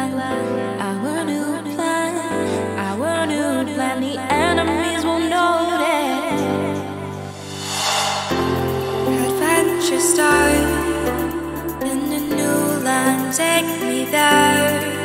Our new plan, our new plan, the enemies will notice. Adventure start in a new land, take me there.